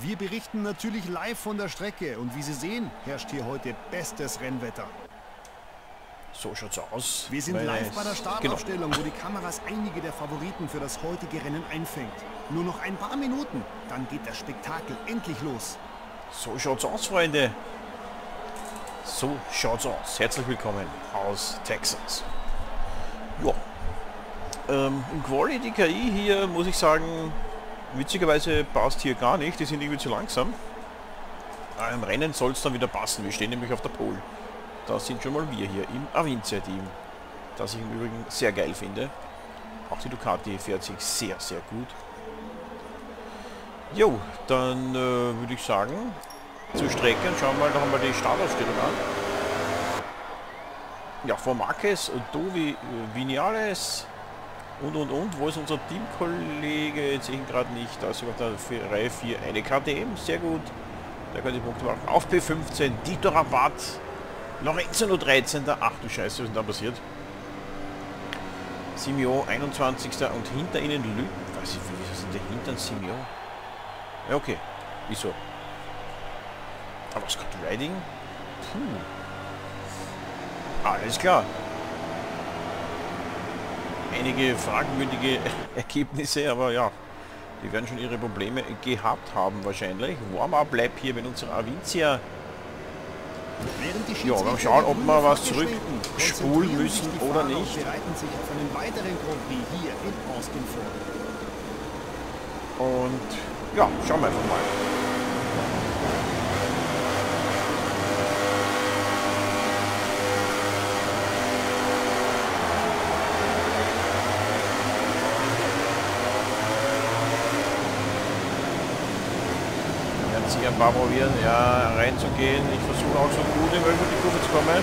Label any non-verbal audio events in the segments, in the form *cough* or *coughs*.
Wir berichten natürlich live von der Strecke und wie Sie sehen, herrscht hier heute bestes Rennwetter. So schaut's aus. Wir sind live bei der Genau. Startaufstellung, wo die Kameras einige der Favoriten für das heutige Rennen einfängt. Nur noch ein paar Minuten, dann geht das Spektakel endlich los. So schaut's aus, Freunde. So schaut's aus. Herzlich willkommen aus Texas. Ja. Ähm, Im KI hier, muss ich sagen, witzigerweise passt hier gar nicht. Die sind irgendwie zu langsam. Aber Im Rennen soll es dann wieder passen. Wir stehen nämlich auf der Pole. Da sind schon mal wir hier im Avincia-Team. Das ich im Übrigen sehr geil finde. Auch die Ducati fährt sich sehr, sehr gut. Jo, dann äh, würde ich sagen, zur Strecke und schauen wir mal, haben wir die Startaufstellung an. Ja, vor Marquez, Dovi, äh, Vinales und und und. Wo ist unser Teamkollege? Jetzt sehe ich gerade nicht. Da ist auf der vier- Reihe 4 eine KTM, sehr gut. Der kann die Punkte machen. Auf P15, Dieter Rabatt. Lorenzo nur 13. Ach du Scheiße, was ist denn da passiert? Simio 21. und hinter ihnen Lü... Was ist, wieso sind der hinter Simio? Ja, okay. Wieso? Aber Scott Riding? Puh. Alles klar. Einige fragwürdige *laughs* Ergebnisse, aber ja. Die werden schon ihre Probleme gehabt haben wahrscheinlich. Warm-up bleibt hier, wenn unser Avincia Ja, mal schauen, ob wir was Flagge zurück schwenken, spulen konzentrieren müssen oder nicht. Und ja, schauen wir einfach mal. Sicher ein paar probieren, ja, reinzugehen. Ich versuche auch so gut in die Kurve zu kommen.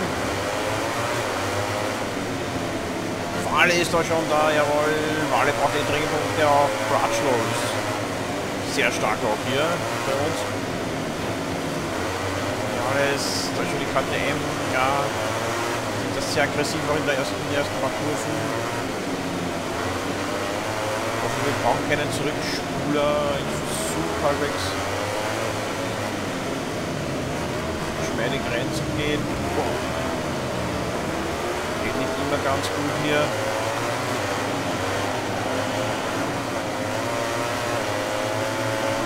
Wale ist da schon da, jawohl. Wale braucht den dringend Punkte auch. Crutchlow ist sehr stark auch hier bei uns. Ja, das, da ist schon die KTM, ja. Das ist sehr aggressiv auch in, der ersten, in den ersten paar Kurven. Wir brauchen keinen Zurückspuler. Ich versuche halbwegs geschmeidig reinzugehen. Wow. Geht nicht immer ganz gut hier.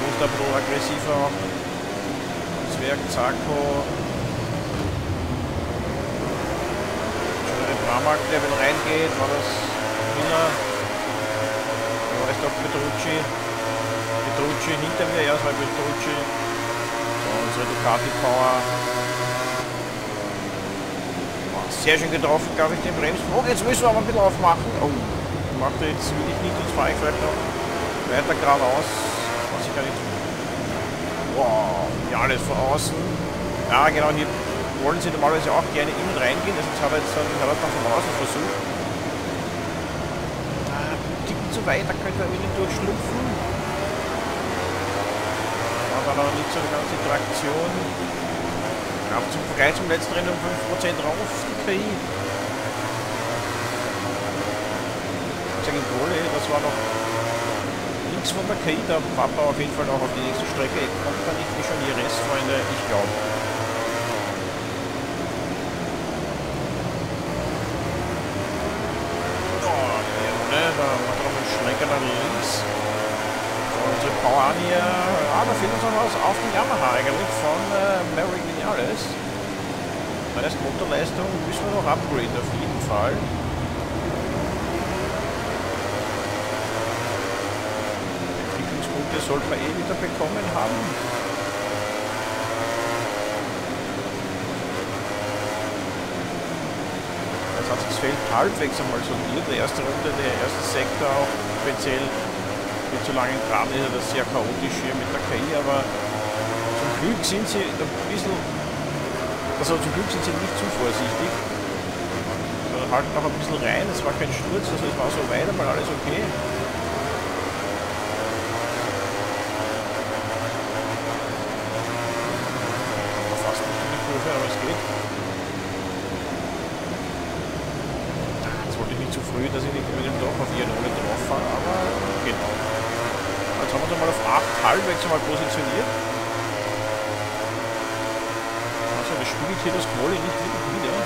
Muss da bisschen aggressiver auch. Zwerg, Zako. Schöne Pramak, der wenn reingeht, war das Miller. Da war es doch Petrucci. Petrucci hinter mir, ja, es war Petrucci. So, unsere Ducati Power. Sehr schön getroffen, glaube ich, den Bremsen. Jetzt müssen wir aber ein bisschen aufmachen. Oh, macht er jetzt ich nicht, jetzt fahre ich vielleicht noch weiter geradeaus. Was ich gar nicht. Wow, ja, alles von außen. Ja, genau, hier wollen sie normalerweise auch gerne innen reingehen. Also jetzt hat er jetzt dann, hat von außen versucht. Ah, ein Tick zu weit, da könnte er innen durchschlupfen. Aber nicht so eine ganze Traktion. Ja, zum Vergleich zum letzten Rennen um 5% rauf, die KI. Ich sage Kohle, das war noch links von der KI, da wir auf jeden Fall auch auf die nächste Strecke. Kommt da nicht wie schon die Restfreunde, ich glaube. Oh, ne, da macht er noch einen Schlenker links. An hier. Ah, da fehlt uns noch was auf die Yamaha eigentlich von äh, Maverick Vinales. Das heißt, Motorleistung müssen wir noch upgraden auf jeden Fall. Entwicklungspunkte sollten wir eh wieder bekommen haben. Das Feld halbwegs einmal sondiert. Die erste Runde, der erste Sektor auch speziell mit so langen Graben ist das sehr chaotisch hier mit der KI, aber zum Glück sind sie ein bisschen, also zum Glück sind sie nicht zu vorsichtig. Sondern halten noch ein bisschen rein, es war kein Sturz, also es war so weit einmal alles okay. Aber aber. Ah, Jetzt wollte ich nicht zu früh, dass ich nicht mit dem Doch auf ihren ohne drauf fahre, aber genau. Haben wir uns einmal auf 8 halbwegs einmal positioniert. Also das spiegelt hier das Quali nicht wirklich wieder.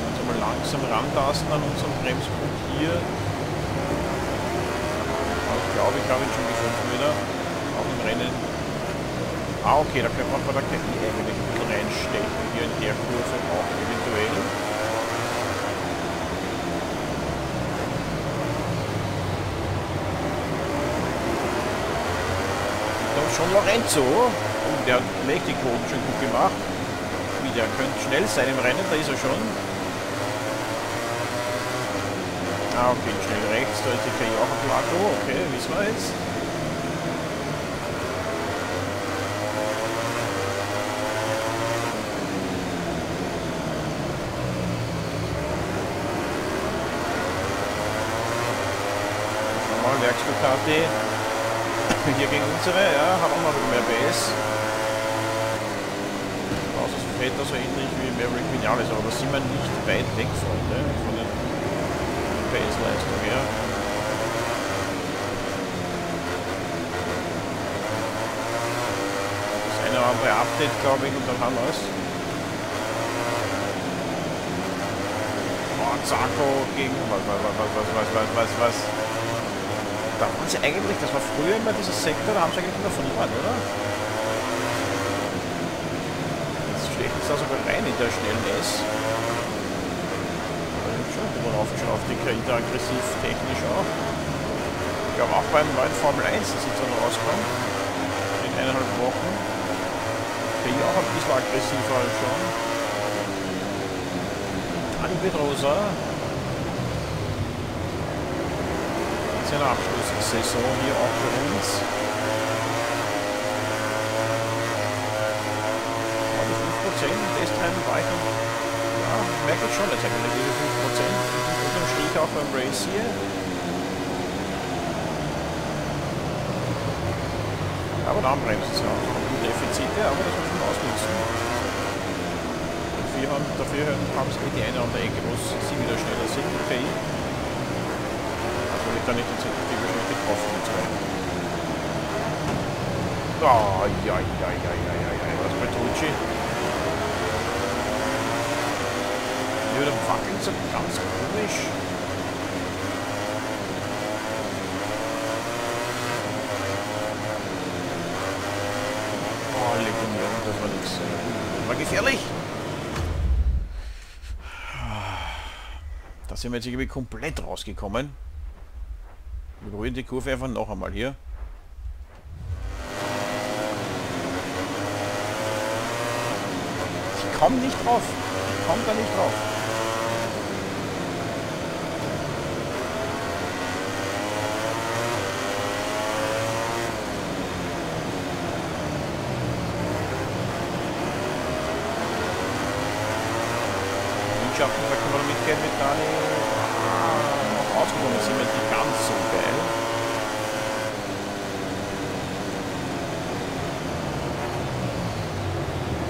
Uns einmal langsam rantasten an unserem Bremspunkt hier. Ich glaube, ich habe ihn schon gefunden wieder. Auch im Rennen. Ah, okay, da könnte man bei der KI eigentlich ein bisschen reinstechen, hier in der Kurve auch eventuell. Schon Lorenzo. Oh, der hat Quoten schon gut gemacht. Wie, der könnte schnell sein im Rennen, da ist er schon. Ah, okay, schnell rechts, da ist die KI auch ein Plato. Okay, wissen wir jetzt. Nochmal Werksblockade hier gegen unsere, ja, haben auch noch mehr PS. Also so fällt da so ähnlich wie Maverick Vinales, aber da sind wir nicht weit weg von, ne, von den PS-Leistungen her. Das eine oder andere Update, glaube ich, und dann haben wir es. Oh, Zarko gegen was, was, was, was, was, was, was, was da waren sie eigentlich, das war früher immer dieser Sektor, da haben sie eigentlich immer verloren, oder? Jetzt stechen sie da sogar rein in der schnellen S. Da sind schon drüber raufgeschaut, die KI da aggressiv, technisch auch. Ich glaube auch beim neuen Formel 1, das jetzt dann rauskommt, in eineinhalb Wochen. KI auch ein bisschen aggressiver als schon. Pedrosa, seine Abschlusssaison hier auch für uns. Aber 5% im Testrennen war ich dann, ja, merke ich schon jetzt eigentlich diese 5%. Unterm Strich auch beim Race hier. Aber dann bremst es ja auch Defizite, aber das muss man ausnutzen. Dafür haben, dafür haben sie die eine oder andere Ecke, wo sie wieder schneller sind, okay da nicht die wahrscheinlich getroffen mit zwei. Oh, ja, ja, ja, ja, ja, ja, was bei Tucci? Ja, der wackelt so ganz komisch. Oh, leck mir, das war nichts. War gefährlich. Da sind wir jetzt irgendwie komplett rausgekommen. Wir probieren die Kurve einfach noch einmal hier. Ich komme nicht drauf. Ich komme da nicht drauf. Windschaften, da können wir mitgehen mit Dani rausgekommen sind wir nicht ganz so geil.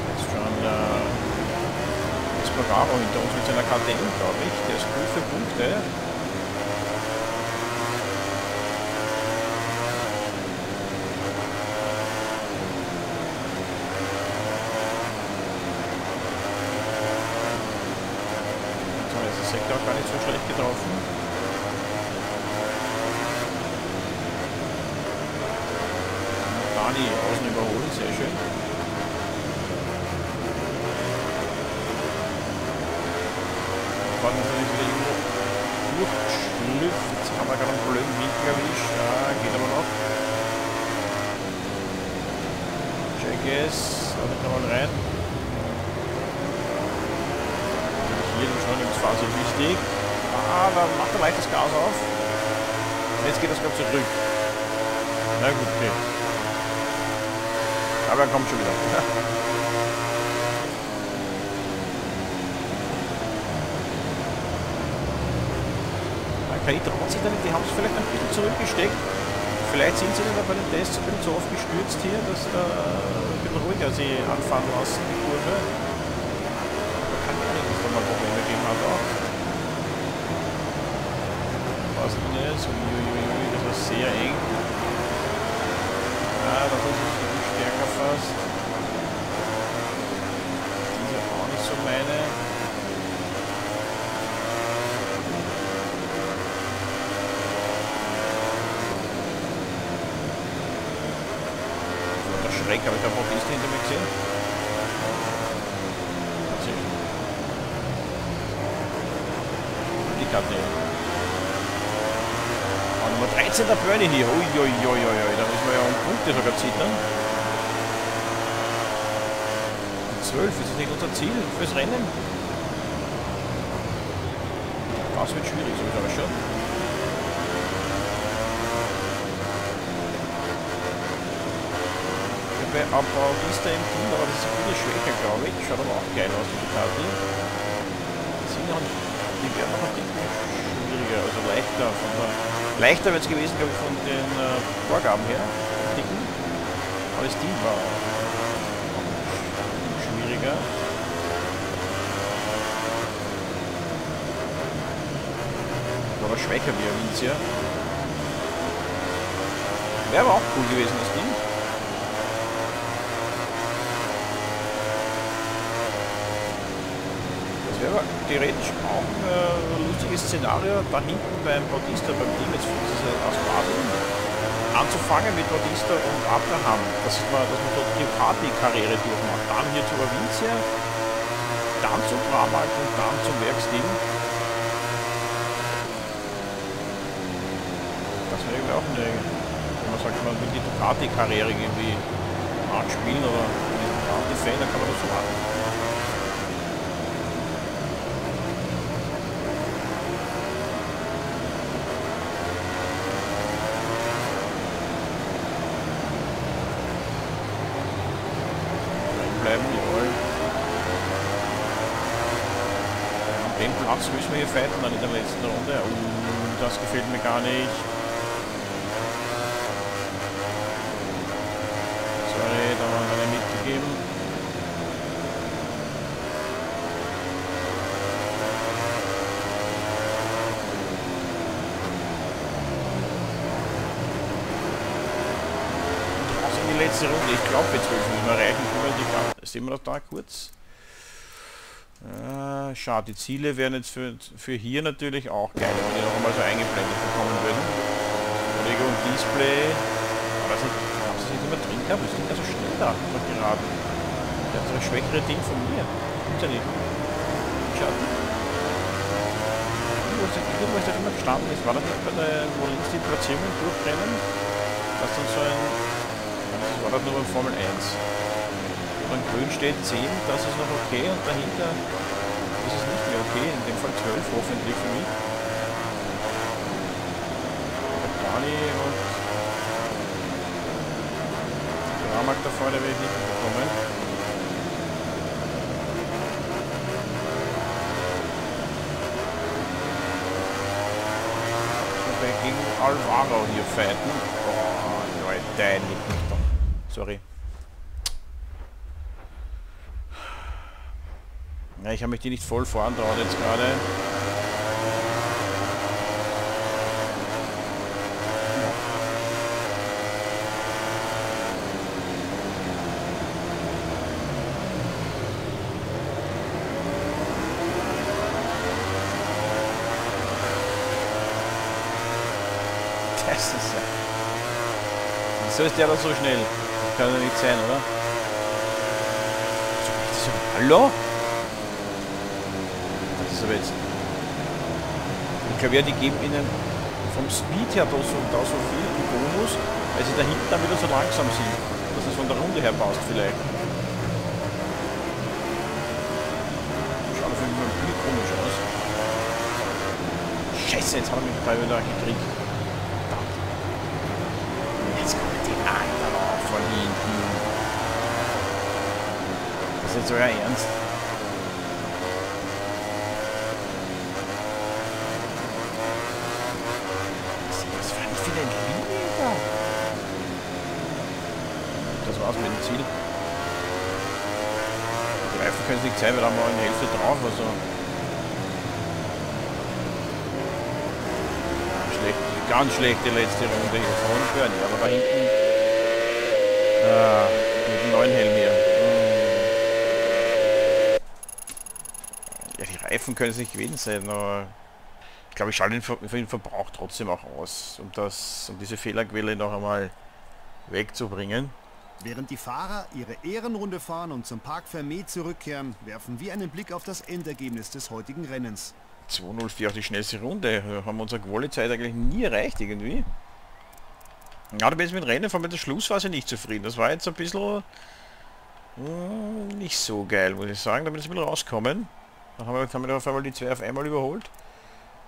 Jetzt schon äh, Espargaro hinter uns mit seiner KTM, glaube ich. Der ist gut für Punkte. Sektor gar nicht so schlecht getroffen. Dani außen überholen, sehr schön. War natürlich irgendwo durchschlüpft. Haben wir gerade einen blöden Winkel erwischt. Ja, geht aber noch. Check es. Da kann man rein. Hier die Beschleunigungsphase wichtig. Ah, da macht er leicht das Gas auf. Jetzt geht das glaube zurück. Na gut, okay. Aber er kommt schon wieder. *laughs* KI traut sich damit, die haben es vielleicht ein bisschen zurückgesteckt. Vielleicht sind sie dann bei den Tests ein bisschen zu oft gestürzt hier, dass da ein bisschen ruhiger sie anfahren lassen, die Kurve. Aber kann ja nicht, dass da mal Probleme geben hat auch. draußen ist. Uiuiui, das war sehr eng. Ja, das ist ein stärker fast. Diese auch nicht so meine. Der Schreck, habe ich da Bautista hinter mir gesehen? Die Karte nicht. Nummer 13 der Bernie hier. Uiuiuiui, da müssen wir ja um Punkte sogar zittern. 12, ist das nicht unser Ziel fürs Rennen? Das wird schwierig, so glaube ich schon. Bei Bautista im Team, aber das ist ein bisschen schwächer, glaube ich. Schaut aber auch geil aus, die Karte. Die werden noch ein bisschen schwieriger, also leichter von der Leichter wird es gewesen, glaube ich, von den äh, Vorgaben her. Dicken. Aber das Team war schwieriger. Aber schwächer wie Avincia. Wäre aber auch cool gewesen, das Ding. wäre aber theoretisch auch ein äh, lustiges Szenario, da hinten beim Bautista, beim Team jetzt aus Baden, anzufangen mit Bautista und Abraham, dass man, dass man dort die Party-Karriere durchmacht. Dann hier zu Avincia, dann zu Bramalt und dann zum Werksteam. Das wäre irgendwie auch eine, wenn man sagt, man will die Ducati-Karriere irgendwie anspielen oder die Ducati-Fan, dann kann man das so machen. Fighten, dann in der letzten Runde. Uh, das gefällt mir gar nicht. Sorry, da haben wir eine mitgegeben. Also die letzte Runde. Ich glaube, jetzt müssen wir erreichen können. Sehen wir das da kurz? Schade, die Ziele wären jetzt für, für hier natürlich auch geil, wenn die noch einmal so eingeblendet bekommen würden. Und Display. Aber das sie nicht immer drin gehabt? Sind ja so schnell da, geraten. Der hat so eine schwächere Ding von mir. Gibt's ja nicht. Schade. Irgendwo ist das immer gestanden ist. War das nicht bei der, wo links die Platzierungen durchbrennen? Das dann so ein. Das war das nur beim Formel 1 wenn grün steht 10, das ist noch okay und dahinter ist es nicht mehr okay, in dem Fall 12 hoffentlich für mich. Dani und Ramak da vorne werde ich nicht bekommen. gegen Alvaro hier fighten. Oh, Leute, nicht doch. Sorry. Ich habe mich die nicht voll fahren traut jetzt gerade. Das ist ja... Wieso ist der aber so schnell? Das kann ja nicht sein, oder? Hallo? Jetzt... Ich glaube ja, die geben ihnen vom Speed her da so, da so viel Bonus, weil sie da hinten dann wieder so langsam sind, dass es von der Runde her passt vielleicht. Schaut auf jeden Fall bisschen komisch aus. Scheiße, jetzt haben wir mich da wieder gekriegt. Jetzt kommen die anderen von hinten. Das ist jetzt euer Ernst. aus mit dem Ziel. Die Reifen können sich zeigen, weil da haben wir eine Hälfte drauf, also ganz schlechte letzte Runde hier von Bernie, aber da hinten ah, mit dem neuen Helm hier. Hm. Ja, die Reifen können es nicht gewesen sein, aber ich glaube, ich schalte für, für den Verbrauch trotzdem auch aus, um das, um diese Fehlerquelle noch einmal wegzubringen. Während die Fahrer ihre Ehrenrunde fahren und zum Park Fermé zurückkehren, werfen wir einen Blick auf das Endergebnis des heutigen Rennens. 2.04 auch die schnellste Runde. Wir haben unsere Quali-Zeit eigentlich nie erreicht irgendwie. Ja, da bin ich mit Rennen von mit der Schlussphase nicht zufrieden. Das war jetzt ein bisschen mh, nicht so geil, muss ich sagen. Da bin ich ein bisschen rauskommen. Dann haben wir, haben wir auf einmal die zwei auf einmal überholt.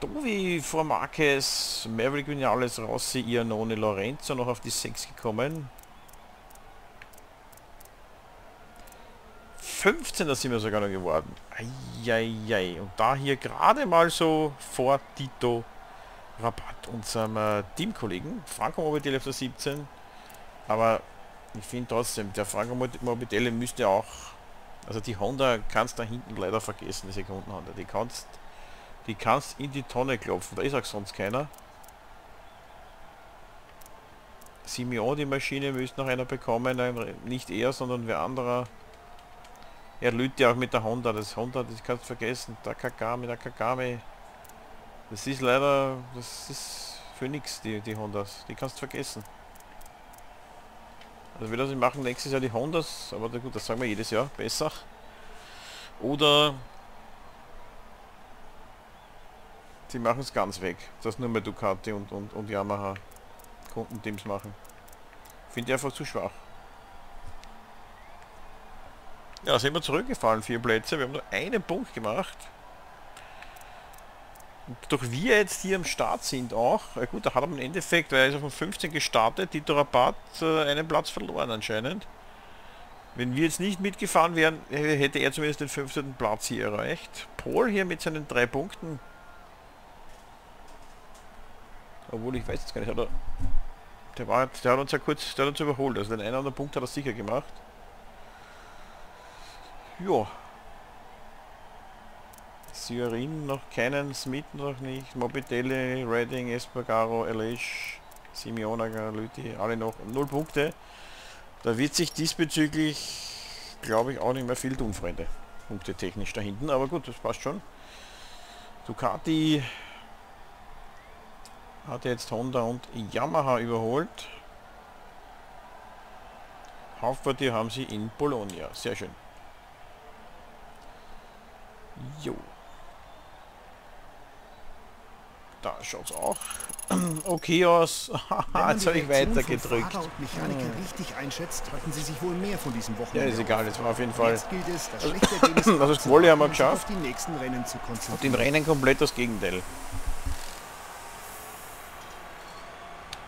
Dovi vor Marquez, Maverick Vinales, Rossi, Iannone, Lorenzo noch auf die 6 gekommen. 15er sind wir sogar noch geworden. Eieiei. Und da hier gerade mal so vor Tito Rabatt, unserem äh, Teamkollegen. Franco Morbidelli auf der 17. Aber ich finde trotzdem, der Franco Morbidelli müsste auch... Also die Honda kannst da hinten leider vergessen, die Sekunden-Honda. Die kannst, die kannst in die Tonne klopfen. Da ist auch sonst keiner. Simeon, die Maschine, müsste noch einer bekommen. Nicht er, sondern wer anderer. Er lügt ja auch mit der Honda. Das Honda, das kannst du vergessen. Der Kagami, der Kagami. Das ist leider, das ist für nichts, die, die Hondas. Die kannst du vergessen. Also wieder sie machen nächstes Jahr die Hondas, aber gut, das sagen wir jedes Jahr, besser. Oder sie machen es ganz weg, dass nur mehr Ducati und, und, und Yamaha Kundenteams machen. Finde ich einfach zu schwach. Ja, sind wir zurückgefallen, vier Plätze. Wir haben nur einen Punkt gemacht. Und durch wir jetzt hier am Start sind auch, äh gut, da hat er im Endeffekt, weil er ist auf dem 15 gestartet, Tito Rabat äh, einen Platz verloren anscheinend. Wenn wir jetzt nicht mitgefahren wären, hätte er zumindest den 15. Platz hier erreicht. Paul hier mit seinen drei Punkten. Obwohl ich weiß jetzt gar nicht, hat er, der, war, der hat uns ja kurz, der hat uns überholt, also den einen oder anderen Punkt hat er sicher gemacht. Ja. Sierin noch keinen, Smith noch nicht, Mobitelli, Redding, Espargaro, Elish, Simeona, Lüti, alle noch null Punkte. Da wird sich diesbezüglich, glaube ich, auch nicht mehr viel tun, Freunde. Punkte technisch da hinten, aber gut, das passt schon. Ducati hat jetzt Honda und Yamaha überholt. Hauptquartier haben sie in Bologna. Sehr schön. Jo. Da schaut's auch *clears throat* okay aus. *laughs* jetzt habe ich weiter gedrückt. Mechaniker richtig einschätzt, hatten sie sich wohl mehr von diesem Wochenende. Ja, ist egal, das war auf jeden Fall. Es, das also *laughs* das Quali haben wir geschafft. auf die nächsten Rennen zu konzentrieren. Und im Rennen komplett das Gegenteil.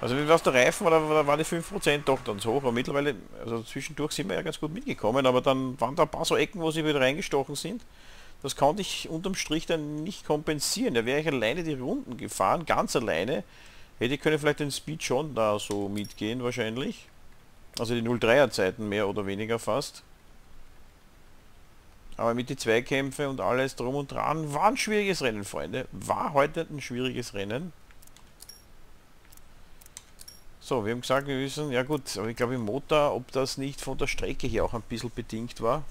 Also wie was der Reifen war, da waren die 5% doch dann so hoch, aber mittlerweile, also zwischendurch sind wir ja ganz gut mitgekommen, aber dann waren da ein paar so Ecken, wo sie wieder reingestochen sind. Das konnte ich unterm Strich dann nicht kompensieren. Da wäre ich alleine die Runden gefahren, ganz alleine. Hätte ich können vielleicht den Speed schon da so mitgehen wahrscheinlich. Also die 03er Zeiten mehr oder weniger fast. Aber mit die Zweikämpfe und alles drum und dran war ein schwieriges Rennen, Freunde. War heute ein schwieriges Rennen. So, wir haben gesagt, wir wissen, ja gut, aber ich glaube im Motor, ob das nicht von der Strecke hier auch ein bisschen bedingt war.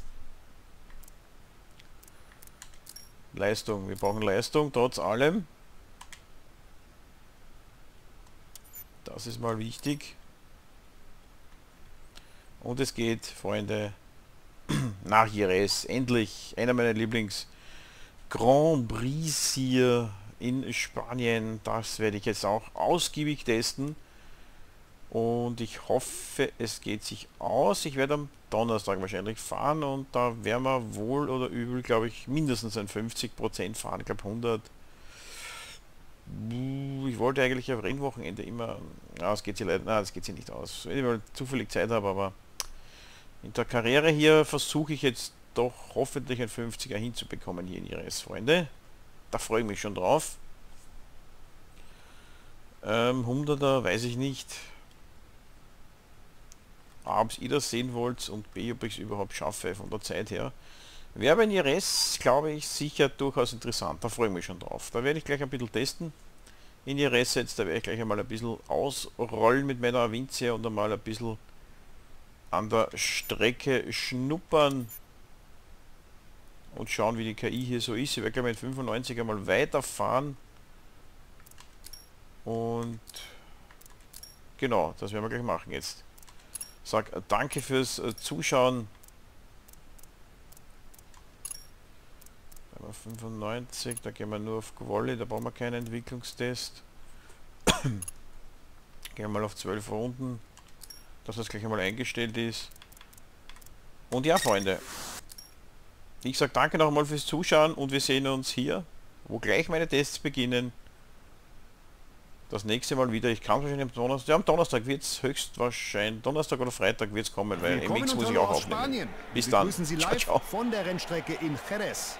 Leistung. Wir brauchen Leistung, trotz allem. Das ist mal wichtig. Und es geht, Freunde, *clears throat* nach Jerez. Endlich einer meiner Lieblings Grand Prix hier in Spanien. Das werde ich jetzt auch ausgiebig testen. Und ich hoffe, es geht sich aus. Ich werde am Donnerstag wahrscheinlich fahren und da werden wir wohl oder übel, glaube ich, mindestens ein 50% fahren. Ich glaube 100. Ich wollte eigentlich auf Rennwochenende immer... Ja, es geht sich leider... Nein, das geht sich nicht aus. Wenn ich mal zufällig Zeit habe, aber in der Karriere hier versuche ich jetzt doch hoffentlich ein 50er hinzubekommen hier in Ihres Freunde. Da freue ich mich schon drauf. Ähm, 100er weiß ich nicht. A, ob ihr das sehen wollt und B, ob ich es überhaupt schaffe von der Zeit her. Wäre in RS, glaube ich, sicher durchaus interessant. Da freue ich mich schon drauf. Da werde ich gleich ein bisschen testen. in die Resse jetzt. Da werde ich gleich einmal ein bisschen ausrollen mit meiner Avincia und einmal ein bisschen an der Strecke schnuppern und schauen, wie die KI hier so ist. Ich werde gleich mit 95 einmal weiterfahren. Und genau, das werden wir gleich machen jetzt. Sag danke fürs äh, Zuschauen. 95, da gehen wir nur auf Quali, da brauchen wir keinen Entwicklungstest. *coughs* gehen wir mal auf 12 Runden, dass das gleich einmal eingestellt ist. Und ja, Freunde, ich sage danke nochmal fürs Zuschauen und wir sehen uns hier, wo gleich meine Tests beginnen. Das nächste Mal wieder, ich kann wahrscheinlich am Donnerstag, ja, am Donnerstag wird es höchstwahrscheinlich, Donnerstag oder Freitag wird es kommen, weil MX muss ich auch aufnehmen. Bis dann. Ciao, ciao. von der Rennstrecke in Jerez.